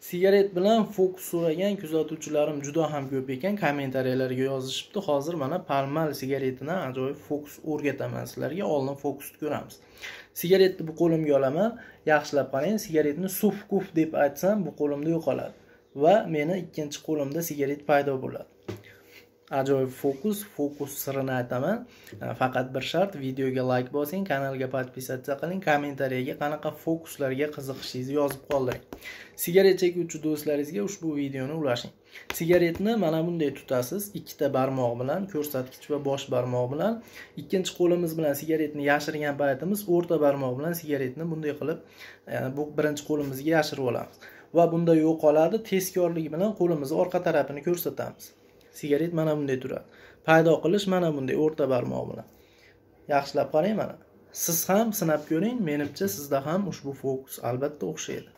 sigaret bilan fokus so'ragan kuzatuvchilarim juda ham ko'p ekan. Kommentariyalarga yozishibdi. Hozir mana palmal sigaretini ajoyib fokus o'rgataman. Sizlarga oldin fokusni ko'ramiz. Sigaretni bu qo'limga olaman. Yaxshilab qarang sigaretni suf kuf deb aytsam bu qo'limda yo'qoladi. Va meni ikkinchi qo'limda sigaret paydo bo'ladi. Ajoyib fokus fokus sirini aytaman. E, faqat bir shart videoga layk bosing kanalga подписаться qiling kommentariyaga qanaqa fokuslarga qiziqishingizni yozib qoldiring. Sigaret chekuvchi do'stlaringizga ushbu videoni ulashing. Sigaretni mana bunday tutasiz ikkita barmoq bilan ko'rsatkich va bosh barmoq bilan. Ikkinchi qo'limiz bilan sigaretni yashirgan paytimiz o'rta barmoq bilan sigaretni bunday qilib e, bu birinchi qo'limizga yashirib olamiz. Va bunda yo'qoladi tezkorlik bilan qo'limizni orqa tarafini ko'rsatamiz. Sigaret mana bunday turadi. Paydo qilish mana bunday o'rta barmoq bilan. Yaxshilab qarang mana. Siz ham sinab ko'ring menimcha sizda ham ushbu fokus albatta o'xshaydi.